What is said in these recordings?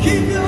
Keep your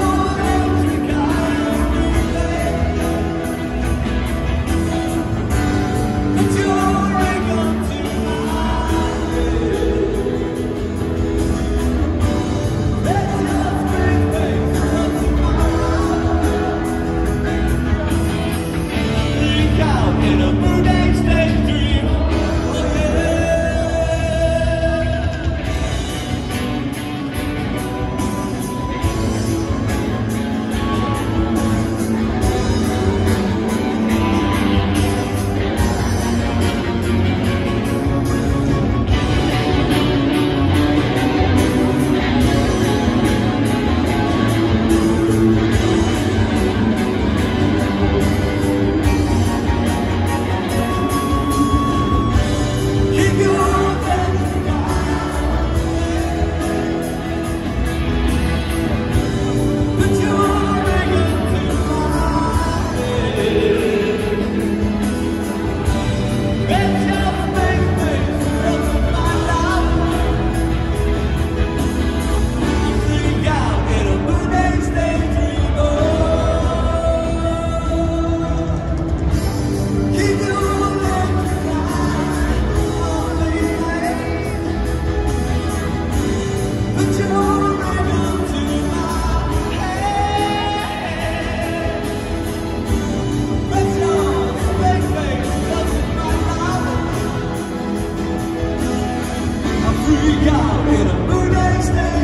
freak out in a moonlight day's day.